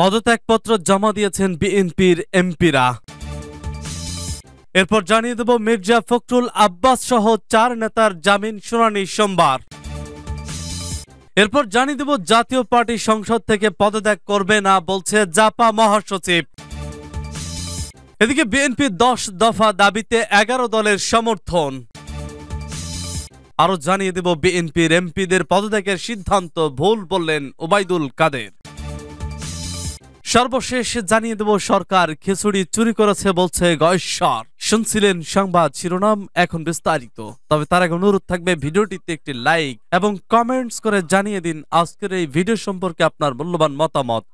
পদত্যাগপত্র জমা দিয়েছেন বিএনপির এমপিরা। এরপর জানিয়ে দেব মির্জা ফখরুল আব্বাস সহ চার নেতার জামিন শুনানি সোমবার। এরপর জানিয়ে দেব জাতীয় পার্টি সংসদ থেকে পদত্যাগ করবে না বলছে জাপা মহাসচিব। এদিকে বিএনপি দশ দফা দাবিতে এগারো দলের সমর্থন। আরও জানিয়ে দেব বিএনপির এমপিদের পদত্যাগের সিদ্ধান্ত ভুল বললেন ওবায়দুল কাদের। সর্বশেষ জানিয়ে দেব, সরকার খিচুড়ি চুরি করেছে বলছে গয়েশ্বর। শুনছিলেন সংবাদ শিরোনাম, এখন বিস্তারিত। তবে তার আগে অনুরোধ থাকবে, ভিডিওটিতে একটি লাইক এবং কমেন্টস করে জানিয়ে দিন, আজকের এই ভিডিও সম্পর্কে আপনার মূল্যবান মতামত।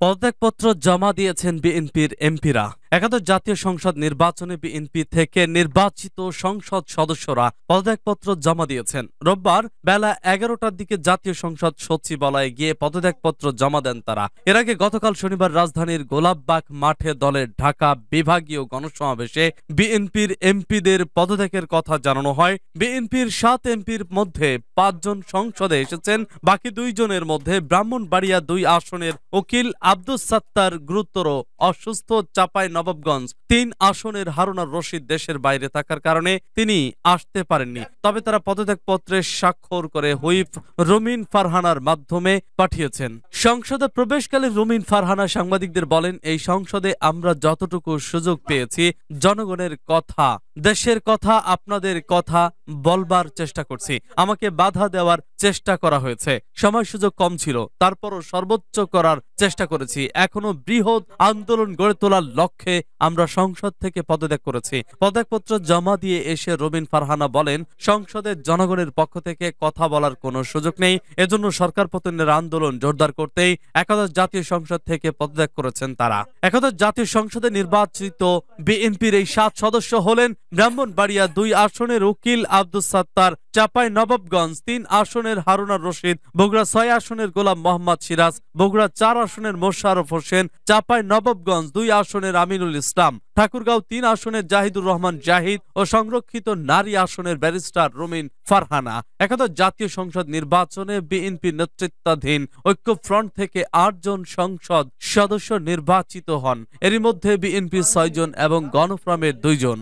পদত্যাগপত্র জমা দিয়েছেন বিএনপির এমপিরা। একাদশ জাতীয় সংসদ নির্বাচনে বিএনপি থেকে নির্বাচিত সংসদ সদস্যরা পদত্যাগপত্র জমা দিয়েছেন। রোববার বেলা এগারোটার দিকে জাতীয় সংসদ সচিবালয়ে গিয়ে পদত্যাগপত্র জমা দেন তারা। এর আগে গতকাল শনিবার রাজধানীর গোলাপবাগ মাঠে দলের ঢাকা বিভাগীয় গণসমাবেশে বিএনপির এমপিদের পদত্যাগের কথা জানানো হয়। বিএনপির সাত এমপির মধ্যে পাঁচজন সংসদে এসেছেন, বাকি দুইজনের মধ্যে ব্রাহ্মণবাড়িয়া দুই আসনের উকিল আব্দুস সাত্তার গুরুতর অসুস্থ চাপায় নবাবগঞ্জ তিন আসনের হারুনার রশিদ দেশের বাইরে থাকার কারণে তিনি আসতে পারেননি। তবে তারা পদত্যাগপত্রে স্বাক্ষর করে হুইপ রুমিন ফারহানার মাধ্যমে পাঠিয়েছেন। সংসদে প্রবেশকালে রুমিন ফারহানা সাংবাদিকদের বলেন, এই সংসদে আমরা যতটুকু সুযোগ পেয়েছি, জনগণের কথা, দেশের কথা, আপনাদের কথা বলবার চেষ্টা করছি। আমাকে বাধা দেওয়ার চেষ্টা করা হয়েছে। সময় সুযোগ কম ছিল, তারপরও সর্বোচ্চ করার চেষ্টা করেছি। এখনও বৃহৎ আন্দোলন গড়ে তোলার লক্ষ্যে আমরা সংসদ থেকে পদত্যাগ করেছি। পদত্যাগপত্র জমা দিয়ে এসে রবিন ফারহানা বলেন, সংসদের জনগণের পক্ষ থেকে কথা বলার কোনো সুযোগ নেই। এজন্য সরকার পতনের আন্দোলন জোরদার করতেই একাদশ জাতীয় সংসদ থেকে পদত্যাগ করেছেন তারা। একাদশ জাতীয় সংসদে নির্বাচিত বিএনপির এই সাত সদস্য হলেন ব্রাহ্মণবাড়িয়া দুই আসনের উকিল আব্দুস সাত্তার চাপাই নবাবগঞ্জ তিন আসনের হারুনার রশিদ, বগুড়া ছয় আসনের গোলাম মোহাম্মদ সিরাজ, বগুড়া চার আসনের মোশারফ হোসেন, চাপাই নবাবগঞ্জ দুই আসনের আমিনুল ইসলাম, ঠাকুরগাঁও তিন আসনের জাহিদুর রহমান জাহিদ ও সংরক্ষিত নারী আসনের ব্যারিস্টার রুমিন ফারহানা। একাদশ জাতীয় সংসদ নির্বাচনে বিএনপি নেতৃত্বাধীন ঐক্য ফ্রন্ট থেকে আটজন সংসদ সদস্য নির্বাচিত হন। এরই মধ্যে বিএনপির ছয়জন এবং গণফ্রমের দুইজন।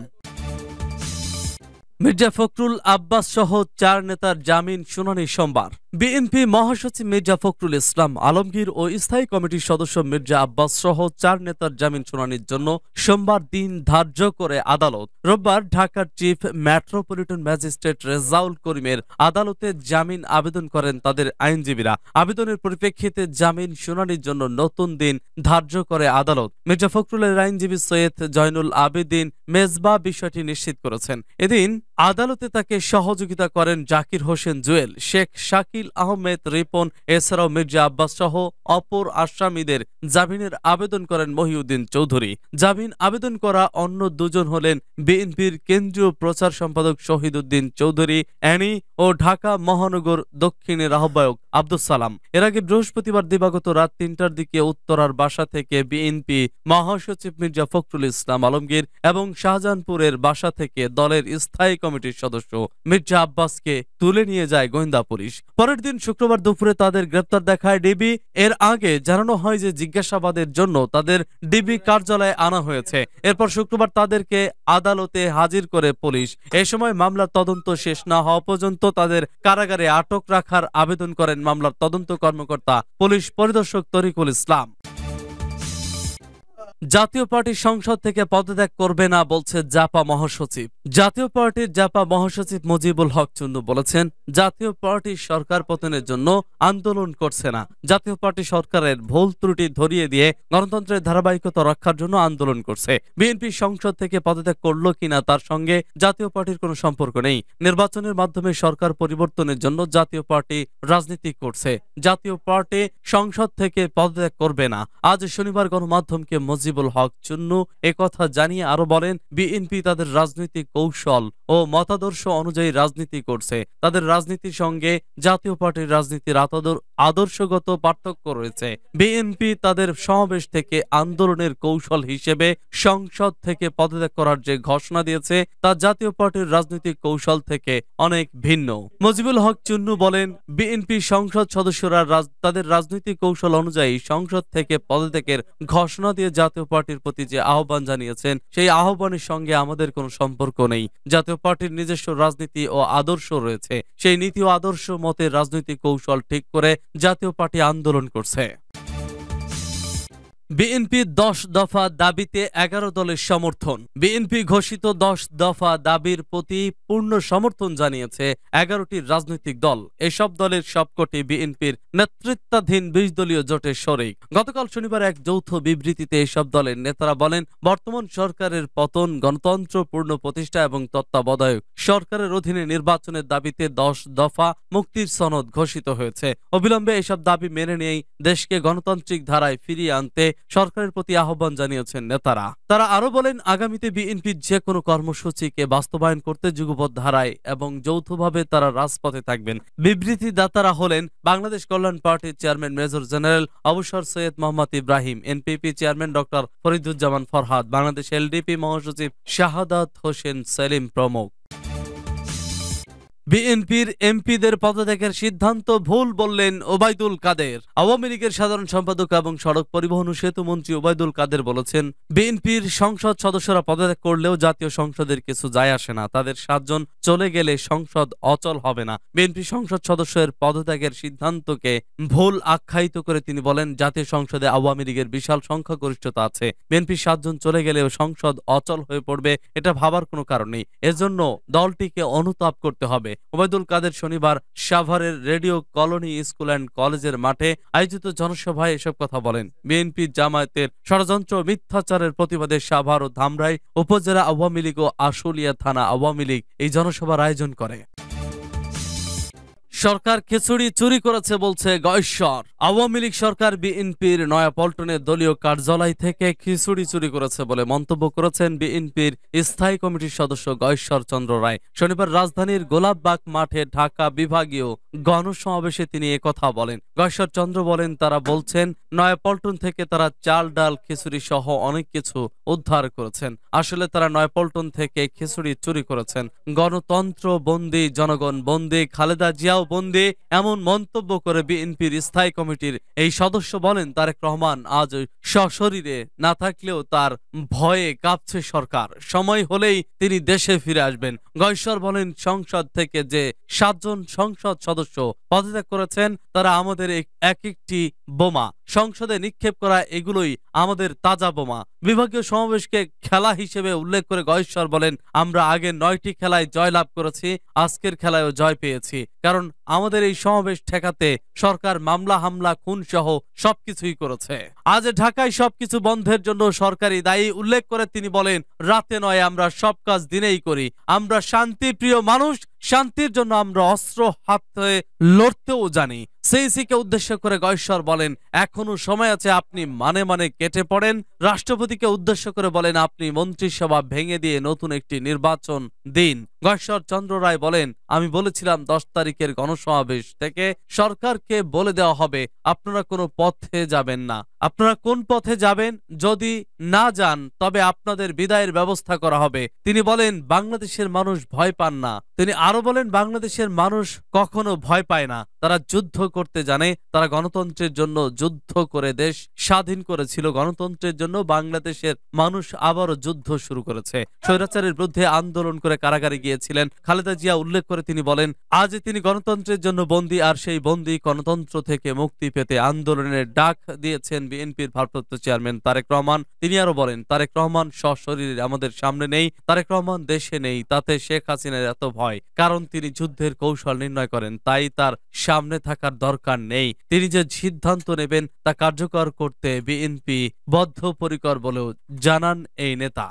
মির্জা ফখরুল আব্বাস সহ চার নেতার জামিন শুনানি সোমবার। বিএনপি মহাসচিব মির্জা ফখরুল ইসলাম আলমগীর ও স্থায়ী কমিটির সদস্য মির্জা আব্বাস সহ চার নেতার জামিন শুনানির জন্য সোমবার দিন ধার্য করে আদালত। রোববার ঢাকার চিফ মেট্রোপলিটন ম্যাজিস্ট্রেট রেজাউল করিমের আদালতে জামিন আবেদন করেন তাদের আইনজীবীরা। আবেদনের পরিপ্রেক্ষিতে জামিন শুনানির জন্য নতুন দিন ধার্য করে আদালত। মির্জা ফখরুলের আইনজীবী সৈয়দ জয়নুল আবেদিন মেজবা বিষয়টি নিশ্চিত করেছেন। এদিন আদালতে তাকে সহযোগিতা করেন জাকির হোসেন জুয়েল, শেখ শাকিল আহমেদ, রিপন এছাড়াও মির্জা আব্বাস সহ অপর আসামিদের জামিনের আবেদন করেন মহিউদ্দিন চৌধুরী। জামিন আবেদন করা অন্য দুজন হলেন বিএনপির কেন্দ্রীয় প্রচার সম্পাদক শহীদ উদ্দিন চৌধুরী অ্যানি ও ঢাকা মহানগর দক্ষিণের আহ্বায়ক আব্দুস সালাম। এর আগে বৃহস্পতিবার দিবাগত রাত তিনটার দিকে উত্তরার বাসা থেকে বিএনপি মহাসচিব মির্জা ফখরুল ইসলাম আলমগীর এবং শাহজাহানপুরের বাসা থেকে দলের স্থায়ী কমিটির সদস্য মির্জা আব্বাসকে তুলে নিয়ে যায় গোয়েন্দা পুলিশ। পরের দিন শুক্রবার দুপুরে তাদের গ্রেপ্তার দেখায় ডিবি। এর আগে জানানো হয় যে জিজ্ঞাসাবাদের জন্য তাদের ডিবি কার্যালয়ে আনা হয়েছে। এরপর শুক্রবার তাদেরকে আদালতে হাজির করে পুলিশ। এ সময় মামলার তদন্ত শেষ না হওয়া পর্যন্ত তাদের কারাগারে আটক রাখার আবেদন করেন মামলার তদন্ত কর্মকর্তা, পুলিশ পরিদর্শক তরিকুল ইসলাম। জাতীয় পার্টির সংসদ থেকে পদত্যাগ করবে না বলছে জাপা মহাসচিব। জাতীয় পার্টির জাপা মহাসচিব মুজিবুল হক চুন্নু বলেছেন, জাতীয় পার্টি সরকার পতনের জন্য আন্দোলন করছে না। জাতীয় পার্টি সরকারের ভুল ত্রুটি ধরিয়ে দিয়ে গণতন্ত্রের ধারাবাহিকতা রক্ষার জন্য আন্দোলন করছে। বিএনপি সংসদ থেকে পদত্যাগ করল কিনা তার সঙ্গে জাতীয় পার্টির কোনো সম্পর্ক নেই। নির্বাচনের মাধ্যমে সরকার পরিবর্তনের জন্য জাতীয় পার্টি রাজনীতি করছে। জাতীয় পার্টি সংসদ থেকে পদত্যাগ করবে না। আজ শনিবার গণমাধ্যমকে মুজিব মজিবুল হক চুন্নু একথা জানিয়ে আরও বলেন, বিএনপি তাদের রাজনৈতিক কৌশল ও মতাদর্শ অনুযায়ী রাজনীতি করছে। তাদের রাজনীতির সঙ্গে জাতীয় পার্টির রাজনীতির আদর্শগত পার্থক্য রয়েছে। বিএনপি তাদের সমাবেশ থেকে আন্দোলনের কৌশল হিসেবে সংসদ থেকে পদত্যাগ করার যে ঘোষণা দিয়েছে, তা জাতীয় পার্টির রাজনৈতিক কৌশল থেকে অনেক ভিন্ন। মজিবুল হক চুন্নু বলেন, বিএনপি সংসদ সদস্যরা তাদের রাজনৈতিক কৌশল অনুযায়ী সংসদ থেকে পদত্যাগের ঘোষণা দিয়ে জাতীয় পার্টির প্রতি যে আহ্বান জানিয়েছেন, সেই আহ্বানের সঙ্গে আমাদের কোনো সম্পর্ক নেই। জাতীয় পার্টির নিজস্ব রাজনীতি ও আদর্শ রয়েছে। সেই নীতি ও আদর্শ মতে রাজনৈতিক কৌশল ঠিক করে জাতীয় পার্টি আন্দোলন করছে। বিএনপি দশ দফা দাবিতে এগারো দলের সমর্থন। বিএনপি ঘোষিত দশ দফা দাবির প্রতি পূর্ণ সমর্থন জানিয়েছে এগারোটি রাজনৈতিক দল। এসব দলের সবকটি বিএনপির নেতৃত্বাধীন বিশ দলীয় জোটের শরিক। গতকাল শনিবার এক যৌথ বিবৃতিতে এসব দলের নেতারা বলেন, বর্তমান সরকারের পতন গণতন্ত্র পূর্ণ প্রতিষ্ঠা এবং তত্ত্বাবধায়ক। সরকারের অধীনে নির্বাচনের দাবিতে দশ দফা মুক্তির সনদ ঘোষিত হয়েছে। অবিলম্বে এসব দাবি মেনে নিয়েই দেশকে গণতান্ত্রিক ধারায় ফিরিয়ে আনতে সরকারের প্রতি আহ্বান জানিয়েছেন নেতারা। তারা আরও বলেন, আগামীতে বিএনপির যে কোনো কর্মসূচিকে বাস্তবায়ন করতে যুগপৎ ধারায় এবং যৌথভাবে তারা রাজপথে থাকবেন। বিবৃতিদাতারা হলেন, বাংলাদেশ কল্যাণ পার্টির চেয়ারম্যান মেজর জেনারেল অবসর Syed Mohammad Ibrahim, NPP chairman doctor Fariduzzaman Farhad, Bangladesh LDP মহাসচিব শাহাদাত হোসেন সেলিম প্রমুখ। বিএনপির এমপিদের পদত্যাগের সিদ্ধান্ত ভুল বললেন ওবায়দুল কাদের। আওয়ামী লীগের সাধারণ সম্পাদক এবং সড়ক পরিবহন ও সেতু মন্ত্রী ওবায়দুল কাদের বলেছেন বিএনপির সংসদ সদস্যরা পদত্যাগ করলেও জাতীয় সংসদের কিছু যায় আসে না। তাদের সাতজন চলে গেলে সংসদ অচল হবে না। বিএনপি সংসদ সদস্যের পদত্যাগের সিদ্ধান্তকে ভুল আখ্যায়িত করে তিনি বলেন, জাতীয় সংসদে আওয়ামী লীগের বিশাল সংখ্যাগরিষ্ঠতা আছে। বিএনপি সাতজন চলে গেলেও সংসদ অচল হয়ে পড়বে, এটা ভাবার কোনো কারণ নেই। এজন্য দলটিকে অনুতাপ করতে হবে। ওবায়দুল কাদের শনিবার সাভারের রেডিও কলোনি স্কুল অ্যান্ড কলেজের মাঠে আয়োজিত জনসভায় এসব কথা বলেন। বিএনপি জামায়াতের ষড়যন্ত্র, মিথ্যাচারের প্রতিবাদে সাভার ও ধামরাই উপজেলা আওয়ামী লীগ ও আশুলিয়া থানা আওয়ামী লীগ এই জনসভার আয়োজন করে। সরকার খিচুড়ি চুরি করেছে বলছে গয়েশ্বর। আওয়ামী লীগ সরকার বিএনপির নয়াপল্টনের দলীয় কার্যালয় থেকে খিচুড়ি চুরি করেছে বলে মন্তব্য করেছেন বিএনপির স্থায়ী কমিটির সদস্য গয়েশ্বর চন্দ্র রায়। শনিবার রাজধানীর গোলাপবাগ মাঠে ঢাকা বিভাগীয় গণসমাবেশে তিনি একথা বলেন। গয়েশ্বর চন্দ্র বলেন, তারা বলছেন, নয়াপল্টন থেকে তারা চাল, ডাল, খিচুড়ি সহ অনেক কিছু উদ্ধার করেছেন। আসলে তারা নয়াপল্টন থেকে খিচুড়ি চুরি করেছেন। গণতন্ত্র বন্দী জনগণ বন্দী খালেদা জিয়াও বন্দী এমন মন্তব্য করে বিএনপির স্থায়ী কমিটির এই সদস্য বলেন, তারেক রহমান, আজ সশরীরে না থাকলেও তার ভয়ে কাঁপছে সরকার। সময় হলেই তিনি দেশে ফিরে আসবেন। গয়েশ্বর বলেন, সংসদ থেকে যে সাতজন সংসদ সদস্য পদত্যাগ করেছেন, তারা আমাদের এক এক একটি বোমা। সংসদে নিক্ষেপ করা এগুলোই আমাদের তাজা বোমা। বিভাগীয় সমাবেশকে খেলা হিসেবে উল্লেখ করে গয়েশ্বর বলেন, আমরা আগে নয়টি খেলায় জয়লাভ করেছি, আজকের খেলায়ও জয় পেয়েছি। কারণ আমাদের এই সমাবেশ ঠেকাতে সরকার মামলা, হামলা খুন সহ সবকিছুই করেছে। আজ ঢাকায় সবকিছু বন্ধের জন্য সরকারি দায়ী উল্লেখ করে তিনি বলেন, রাতে নয়, আমরা সব কাজ দিনেই করি। আমরা শান্তিপ্রিয় মানুষ, শান্তির জন্য আমরা অস্ত্র হাতে লড়তেও জানি। সেইসিকে উদ্দেশ্য করে গয়েশ্বর বলেন, এখনও সময় আছে, আপনি মানে মানে কেটে পড়েন। রাষ্ট্রপতিকে উদ্দেশ্য করে বলেন, আপনি মন্ত্রিসভা ভেঙে দিয়ে নতুন একটি নির্বাচন দিন। গয়েশ্বর চন্দ্র রায় বলেন আমি বলেছিলাম দশ তারিখের গণসমাবেশ থেকে সরকারকে বলে দেওয়া হবে, আপনারা কোনো পথে যাবেন না। আপনারা কোন পথে যাবেন? যদি না যান, তবে আপনাদের বিদায়ের ব্যবস্থা করা হবে। তিনি বলেন, বাংলাদেশের মানুষ ভয় পান না। তিনি আরও বলেন, বাংলাদেশের মানুষ কখনো ভয় পায় না। তারা যুদ্ধ করতে জানে, তারা গণতন্ত্রের জন্য যুদ্ধ করে দেশ স্বাধীন করেছিল। গণতন্ত্রের জন্য বাংলাদেশের মানুষ আবারও যুদ্ধ শুরু করেছে। স্বৈরাচারের বিরুদ্ধে আন্দোলন করে কারাগারে গিয়েছিলেন। খালেদা জিয়া উল্লেখ করে তিনি বলেন, আজ তিনি গণতন্ত্রের জন্য বন্দী আর সেই বন্দী গণতন্ত্র থেকে মুক্তি পেতে আন্দোলনের ডাক দিয়েছেন বিএনপির ভারপ্রাপ্ত চেয়ারম্যান তারেক রহমান। তিনি আরও বলেন, তারেক রহমান সশরীরে আমাদের সামনে নেই, তারেক রহমান দেশে নেই, তাতে শেখ হাসিনার এত ভয়। কারণ তিনি যুদ্ধের কৌশল নির্ণয় করেন, তাই তার সামনে থাকার দরকার নেই। তিনি যে সিদ্ধান্ত নেবেন তা কার্যকর করতে বিএনপি বদ্ধপরিকর বলেও জানান এই নেতা।